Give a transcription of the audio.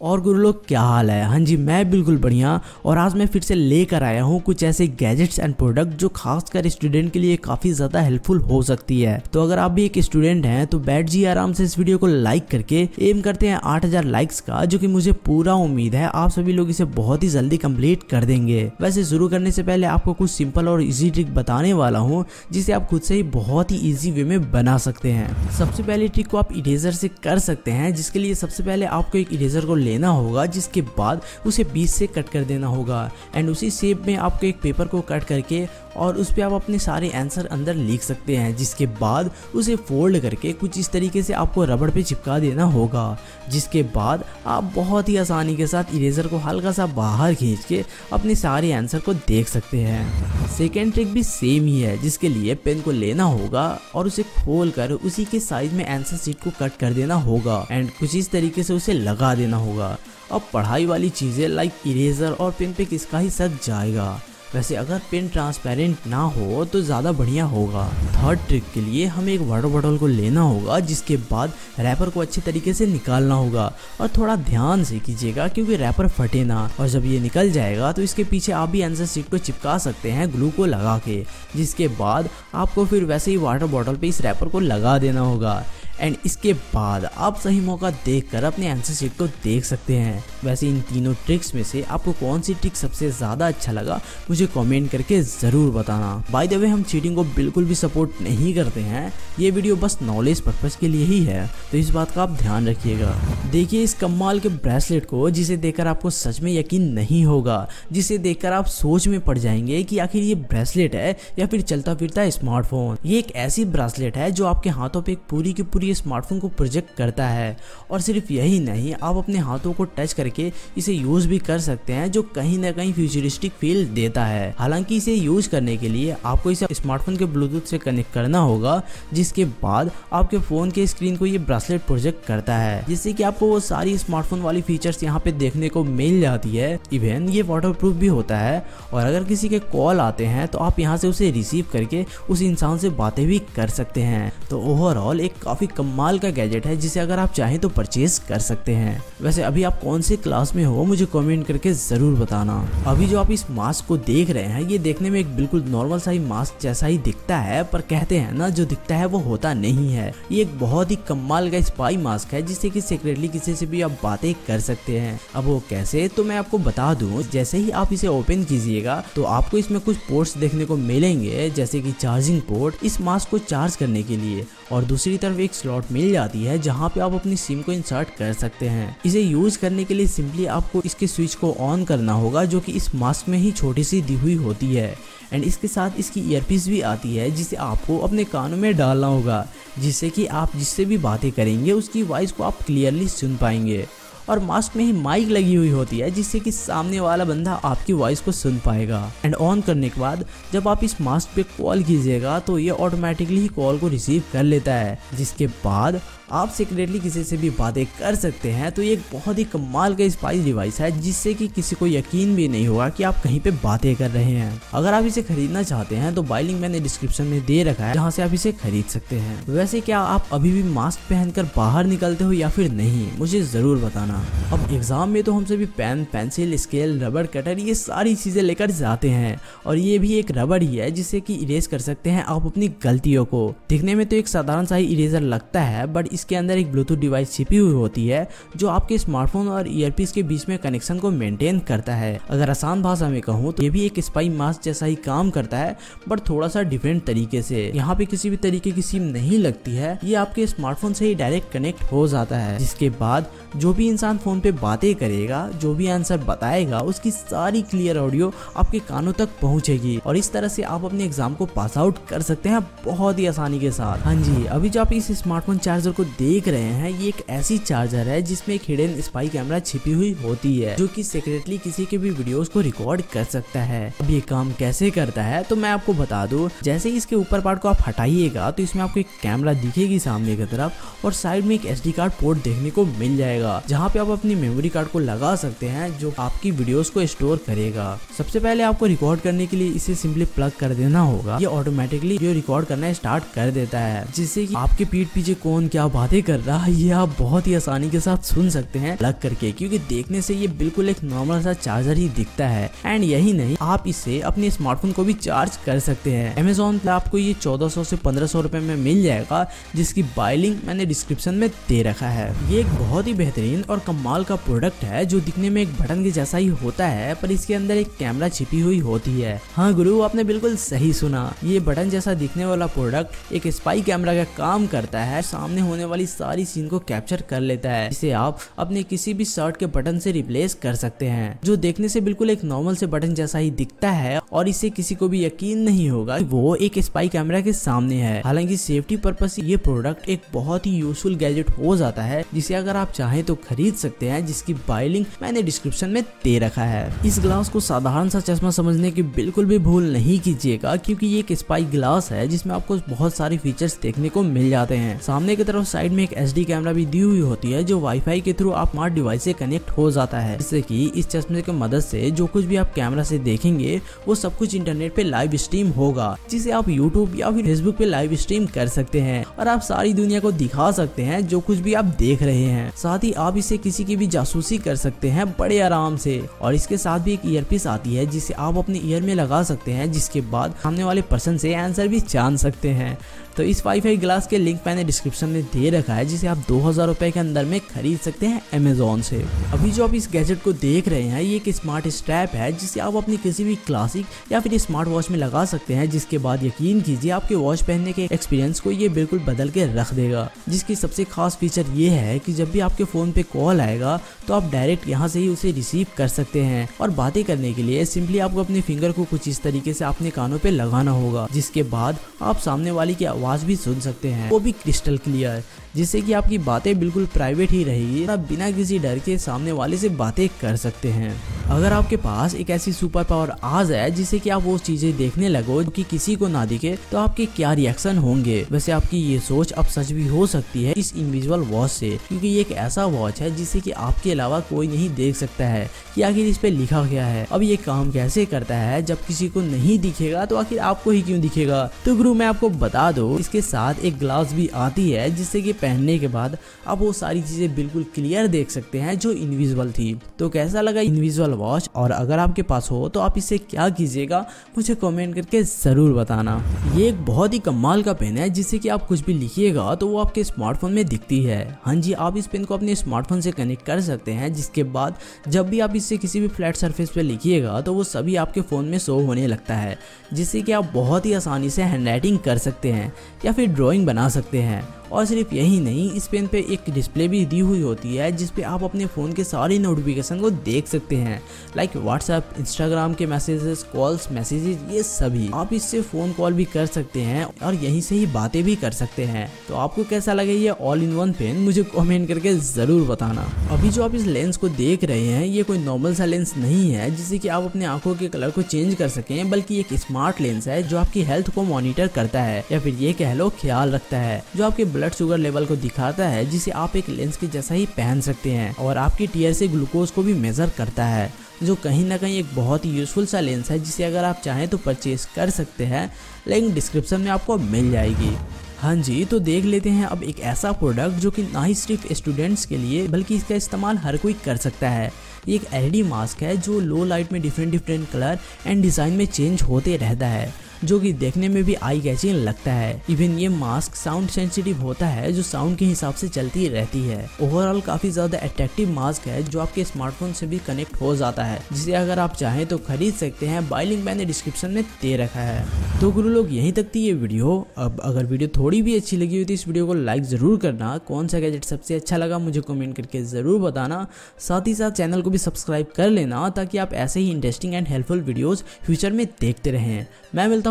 और गुरु लोग, क्या हाल है? हाँ जी, मैं बिल्कुल बढ़िया। और आज मैं फिर से लेकर आया हूँ कुछ ऐसे गैजेट्स एंड प्रोडक्ट जो खासकर स्टूडेंट के लिए काफ़ी ज़्यादा हेल्पफुल हो सकती है। तो अगर आप भी एक स्टूडेंट हैं तो बैठ जी आराम से इस वीडियो को लाइक करके एम करते हैं 8000 लाइक्स का, जो कि मुझे पूरा उम्मीद है आप सभी लोग इसे बहुत ही जल्दी कंप्लीट कर देंगे। वैसे शुरू करने से पहले आपको कुछ सिंपल और इजी ट्रिक बताने वाला हूँ, जिसे आप खुद से ही बहुत ही ईजी वे में बना सकते हैं। सबसे पहले ट्रिक को आप इरेजर से कर सकते हैं, जिसके लिए सबसे पहले आपको एक इरेजर को लेना होगा, जिसके बाद उसे बीच से कट कर देना होगा। एंड उसी शेप में आपको एक पेपर को कट करके और उस पर आप अपने सारे आंसर अंदर लिख सकते हैं, जिसके बाद उसे फोल्ड करके कुछ इस तरीके से आपको रबड़ पे चिपका देना होगा। जिसके बाद आप बहुत ही आसानी के साथ इरेजर को हल्का सा बाहर खींच के अपने सारे आंसर को देख सकते हैं। सेकेंड ट्रिक भी सेम ही है, जिसके लिए पेन को लेना होगा और उसे खोल कर उसी के साइज़ में आंसर सीट को कट कर देना होगा। एंड कुछ इस तरीके से उसे लगा देना होगा। अब पढ़ाई वाली चीज़ें लाइक इरेजर और पेन पे किसका ही सक जाएगा। वैसे अगर पेन ट्रांसपेरेंट ना हो तो ज़्यादा बढ़िया होगा। थर्ड ट्रिक के लिए हमें एक वाटर बॉटल को लेना होगा, जिसके बाद रैपर को अच्छे तरीके से निकालना होगा। और थोड़ा ध्यान से कीजिएगा, क्योंकि रैपर फटे ना। और जब ये निकल जाएगा तो इसके पीछे आप भी आंसर सीट को चिपका सकते हैं ग्लू को लगा के, जिसके बाद आपको फिर वैसे ही वाटर बॉटल पर इस रैपर को लगा देना होगा। एंड इसके बाद आप सही मौका देखकर अपने आंसर शीट को देख सकते हैं। वैसे इन तीनों ट्रिक्स में से आपको कौन सी ट्रिक सबसे ज़्यादा अच्छा लगा, मुझे कमेंट करके ज़रूर बताना। बाय द वे हम चीटिंग को बिल्कुल भी सपोर्ट नहीं करते हैं। ये वीडियो बस नॉलेज पर्पज़ के लिए ही है। तो इस बात का आप ध्यान रखिएगा। देखिए इस कमाल के ब्रेसलेट को, जिसे देखकर आपको सच में यकीन नहीं होगा, जिसे देखकर आप सोच में पड़ जाएँगे कि आखिर ये ब्रेसलेट है या फिर चलता फिरता स्मार्टफ़ोन ये एक ऐसी ब्रेसलेट है जो आपके हाथों पे एक पूरी की पूरी ये स्मार्टफ़ोन को प्रोजेक्ट करता है। और सिर्फ़ यही नहीं, आप अपने हाथों को टच करके इसे यूज़ भी कर सकते हैं, जो कहीं ना कहीं फ्यूचरिस्टिक फील देता है। हालाँकि इसे यूज़ करने के लिए आपको इसे स्मार्टफ़ोन के ब्लूटूथ से कनेक्ट करना होगा, जिसके बाद आपके फ़ोन के स्क्रीन को ये ब्रासलेट प्रोजेक्ट करता है। जिससे कि आपको वो सारी स्मार्टफ़ोन वाली फीचर्स यहाँ पे देखने को मिल जाती है। इवन ये वाटर भी होता है। और अगर किसी के कॉल आते हैं तो आप यहाँ से उसे रिसीव करके उस इंसान से बातें भी कर सकते हैं। तो ओवरऑल एक काफ़ी कमाल का गैजेट है जिसे अगर आप चाहें तो परचेज कर सकते हैं। वैसे अभी आप कौन से क्लास में हो, मुझे कमेंट करके ज़रूर बताना। अभी जो आप इस मास्क को देख रहे हैं, ये देखने में एक बिल्कुल नॉर्मल सा ही मास्क जैसा ही दिखता है, पर कहते हैं ना, जो दिखता है वो होता नहीं है। ये एक बहुत ही कमाल का स्पाई मास्क है, जिससे कि सीक्रेटली किसी से भी आप बातें कर सकते हैं। अब वो कैसे तो मैं आपको बता दूँ, जैसे ही आप इसे ओपन कीजिएगा तो आपको इसमें कुछ पोर्ट्स देखने को मिलेंगे, जैसे कि चार्जिंग पोर्ट इस मास्क को चार्ज करने के लिए और दूसरी तरफ़ एक स्लॉट मिल जाती है जहाँ पे आप अपनी सिम को इंसर्ट कर सकते हैं। इसे यूज़ करने के लिए सिंपली आपको इसके स्विच को ऑन करना होगा, जो कि इस मास्क में ही छोटी सी दी हुई होती है। एंड इसके साथ इसकी ईयरपीस भी आती है, जिसे आपको अपने कानों में डालना होगा, जिससे कि आप जिससे भी बातें करेंगे, उसकी वॉइस को आप क्लियरली सुन पाएँगे। और मास्क में ही माइक लगी हुई होती है, जिससे कि सामने वाला बंदा आपकी वॉइस को सुन पाएगा। एंड ऑन करने के बाद, जब आप इस मास्क पे कॉल कीजिएगा तो ये ऑटोमेटिकली ही कॉल को रिसीव कर लेता है, जिसके बाद आप सीक्रेटली किसी से भी बातें कर सकते हैं तो ये एक बहुत ही कमाल का स्पाइस डिवाइस है, जिससे कि किसी को यकीन भी नहीं होगा कि आप कहीं पे बातें कर रहे हैं। अगर आप इसे खरीदना चाहते हैं तो बाई लिंक मैंने डिस्क्रिप्शन में दे रखा है, जहाँ से आप इसे खरीद सकते हैं। वैसे क्या आप अभी भी मास्क पहनकर बाहर निकलते हो या फिर नहीं? मुझे ज़रूर बताना। अब एग्ज़ाम में तो हम सभी पेन पेंसिल स्केल रबड़ कटर ये सारी चीज़ें लेकर जाते हैं, और ये भी एक रबड़ ही है, जिससे की इरेज कर सकते हैं आप अपनी गलतियों को। दिखने में तो एक साधारण सा ही इरेजर लगता है बट इसके अंदर एक ब्लूटूथ डिवाइस छिपी हुई होती है, जो आपके स्मार्टफ़ोन और ईयरपीस के बीच में कनेक्शन को मेंटेन करता है। अगर आसान भाषा में कहूँ तो ये भी एक स्पाई मास्क जैसा ही काम करता है बट थोड़ा सा डिफरेंट तरीके से। यहाँ पे किसी भी तरीके की सिम नहीं लगती है, ये आपके स्मार्टफ़ोन से ही डायरेक्ट कनेक्ट हो जाता है। जिसके बाद, जो भी इंसान फ़ोन पे बातें करेगा, जो भी आंसर बताएगा, उसकी सारी क्लियर ऑडियो आपके कानों तक पहुंचेगी। और इस तरह से आप अपने एग्ज़ाम को पास आउट कर सकते हैं बहुत ही आसानी के साथ। हाँ जी, अभी जो आप इस स्मार्टफ़ोन चार्जर को देख रहे हैं, ये एक ऐसी चार्जर है जिसमें एक हिडन स्पाई कैमरा छिपी हुई होती है, जो कि सीक्रेटली किसी के भी वीडियोस को रिकॉर्ड कर सकता है। अब ये काम कैसे करता है तो मैं आपको बता दूँ, जैसे इसके ऊपर पार्ट को आप हटाइएगा तो इसमें आपको एक कैमरा दिखेगी सामने की तरफ़, और साइड में एक एस कार्ड पोर्ट देखने को मिल जाएगा, जहाँ पे आप अपनी मेमोरी कार्ड को लगा सकते हैं, जो आपकी वीडियोस को स्टोर करेगा। सबसे पहले आपको रिकॉर्ड करने के लिए इसे सिंपली प्लग कर देना होगा। ये ऑटोमेटिकली रिकॉर्ड करना स्टार्ट कर देता है, जिससे कि आपके पीठ पीछे कौन क्या बातें कर रहा है, ये आप बहुत ही आसानी के साथ सुन सकते हैं लग करके, क्योंकि देखने से ये बिल्कुल एक नॉर्मल सा चार्जर ही दिखता है। एंड यही नहीं, आप इसे अपने स्मार्टफ़ोन को भी चार्ज कर सकते हैं। अमेजोन पे आपको ये 1400 से 1500 रुपए में मिल जाएगा, जिसकी बाय लिंक मैंने डिस्क्रिप्शन में दे रखा है। ये एक बहुत ही बेहतरीन और कमाल का प्रोडक्ट है, जो दिखने में एक बटन के जैसा ही होता है, पर इसके अंदर एक कैमरा छिपी हुई होती है। हाँ गुरु, आपने बिल्कुल सही सुना। ये बटन जैसा दिखने वाला प्रोडक्ट एक स्पाई कैमरा का काम करता है, सामने होने वाली सारी सीन को कैप्चर कर लेता है इसे आप अपने किसी भी शर्ट के बटन से रिप्लेस कर सकते हैं, जो देखने से बिल्कुल एक नॉर्मल से बटन जैसा ही दिखता है और इससे किसी को भी यकीन नहीं होगा वो एक स्पाई कैमरा के सामने है। हालाँकि सेफ्टी पर्पज ये प्रोडक्ट एक बहुत ही यूजफुल गैजेट हो जाता है, जिसे अगर आप चाहें तो खरीद सकते हैं, जिसकी बाय लिंक मैंने डिस्क्रिप्शन में दे रखा है। इस ग्लास को साधारण सा चश्मा समझने की बिल्कुल भी भूल नहीं कीजिएगा, क्योंकि ये एक स्पाई ग्लास है, जिसमें आपको बहुत सारे फीचर्स देखने को मिल जाते हैं। सामने की तरफ़ साइड में एक एच कैमरा भी दी हुई होती है, जो वाईफाई के थ्रू आप स्मार्ट डिवाइस से कनेक्ट हो जाता है। जिससे कि इस चश्मे की मदद से जो कुछ भी आप कैमरा से देखेंगे, वो सब कुछ इंटरनेट पे लाइव स्ट्रीम होगा, जिसे आप यूट्यूब या फिर फेसबुक पे लाइव स्ट्रीम कर सकते हैं और आप सारी दुनिया को दिखा सकते हैं, जो कुछ भी आप देख रहे हैं। साथ ही आप इसे किसी की भी जासूसी कर सकते हैं बड़े आराम से। और इसके साथ भी एक ईयरपीस आती है, जिसे आप अपने ईयर में लगा सकते हैं, जिसके बाद सामने वाले पर्सन से आंसर भी जान सकते हैं। तो इस वाईफाई ग्लास के लिंक मैंने डिस्क्रिप्शन में दे रखा है, जिसे आप दो हज़ार रुपए के अंदर में खरीद सकते हैं अमेजोन से। अभी जो आप इस गैजेट को देख रहे हैं, ये एक स्मार्ट स्ट्रैप है, जिसे आप अपनी किसी भी क्लासिक या फिर स्मार्ट वॉच में लगा सकते हैं, जिसके बाद यकीन कीजिए आपके वॉच पहनने के एक्सपीरियंस को ये बिल्कुल बदल के रख देगा। जिसकी सबसे खास फीचर ये है कि जब भी आपके फ़ोन पे कॉल आएगा तो आप डायरेक्ट यहाँ से ही उसे रिसीव कर सकते हैं। और बातें करने के लिए सिंपली आपको अपने फिंगर को कुछ इस तरीके से अपने कानों पे लगाना होगा, जिसके बाद आप सामने वाली की आवाज़ भी सुन सकते हैं। वो भी क्रिस्टल क्लियर जिससे कि आपकी बातें बिल्कुल प्राइवेट ही रहेगी। आप बिना किसी डर के सामने वाले से बातें कर सकते हैं। अगर आपके पास एक ऐसी सुपर पावर आ जाए जिसे कि आप वो चीज़ें देखने लगो कि किसी को ना दिखे तो आपके क्या रिएक्शन होंगे? वैसे आपकी ये सोच अब सच भी हो सकती है इस इनविजुअल वॉच से, क्योंकि ये एक ऐसा वॉच है जिसे कि आपके अलावा कोई नहीं देख सकता है कि आखिर इस पे लिखा गया है। अब ये काम कैसे करता है? जब किसी को नहीं दिखेगा तो आखिर आपको ही क्यों दिखेगा? तो गुरु मैं आपको बता दो, इसके साथ एक ग्लास भी आती है जिससे कि पहनने के बाद आप वो सारी चीज़ें बिल्कुल क्लियर देख सकते हैं जो इनविजुअल थी। तो कैसा लगा इनविजुअल वॉच और अगर आपके पास हो तो आप इसे क्या कीजिएगा, मुझे कमेंट करके ज़रूर बताना। ये एक बहुत ही कमाल का पेन है, जिससे कि आप कुछ भी लिखिएगा तो वो आपके स्मार्टफ़ोन में दिखती है। हाँ जी, आप इस पेन को अपने स्मार्टफ़ोन से कनेक्ट कर सकते हैं, जिसके बाद जब भी आप इससे किसी भी फ्लैट सरफेस पर लिखिएगा तो वो सभी आपके फ़ोन में शो होने लगता है, जिससे कि आप बहुत ही आसानी से हैंड कर सकते हैं या फिर ड्राइंग बना सकते हैं। और सिर्फ़ यही नहीं, इस पेन पे एक डिस्प्ले भी दी हुई होती है, जिस पे आप अपने फ़ोन के सारे नोटिफिकेशन को देख सकते हैं। लाइक व्हाट्सएप इंस्टाग्राम के मैसेजेस कॉल्स मैसेजेस ये सभी। आप इससे फ़ोन कॉल भी कर सकते हैं और यहीं से ही बातें भी कर सकते हैं। तो आपको कैसा लगे ये ऑल इन वन पेन मुझे कॉमेंट करके ज़रूर बताना। अभी जो आप इस लेंस को देख रहे हैं, ये कोई नॉर्मल सा लेंस नहीं है, जिससे कि आप अपने आँखों के कलर को चेंज कर सकें, बल्कि एक स्मार्ट लेंस है, जो आपकी हेल्थ को मॉनिटर करता है। या फिर ये कह लो, ख्याल रखता है। जो आपके ब्लड शुगर लेवल को दिखाता है, जिसे आप एक लेंस के जैसा ही पहन सकते हैं और आपकी टीयर से ग्लूकोज को भी मेजर करता है, जो कहीं ना कहीं एक बहुत ही यूजफुल सा लेंस है, जिसे अगर आप चाहें तो परचेज कर सकते हैं। लिंक डिस्क्रिप्शन में आपको मिल जाएगी। हाँ जी तो देख लेते हैं अब एक ऐसा प्रोडक्ट जो कि ना ही सिर्फ़ स्टूडेंट्स के लिए, बल्कि इसका इस्तेमाल हर कोई कर सकता है। ये एक एलईडी मास्क है, जो लो लाइट में different different colour and design में चेंज होते रहता है। जो कि देखने में भी आई कैचिंग लगता है। इवन ये मास्क साउंड सेंसिटिव होता है, जो साउंड के हिसाब से चलती रहती है। ओवरऑल काफ़ी ज़्यादा अट्रैक्टिव मास्क है, जो आपके स्मार्टफ़ोन से भी कनेक्ट हो जाता है। जिसे अगर आप चाहें तो खरीद सकते हैं बाई लिंक मैंने डिस्क्रिप्शन में दे रखा है। तो गुरु लोग, यहीं तक थी ये वीडियो। अब अगर वीडियो थोड़ी भी अच्छी लगी हुई तो इस वीडियो को लाइक ज़रूर करना। कौन सा गैजेट सबसे अच्छा लगा मुझे कमेंट करके ज़रूर बताना। साथ ही साथ चैनल को भी सब्सक्राइब कर लेना, ताकि आप ऐसे ही interesting and helpful videos future में देखते रहें। मैं मिलता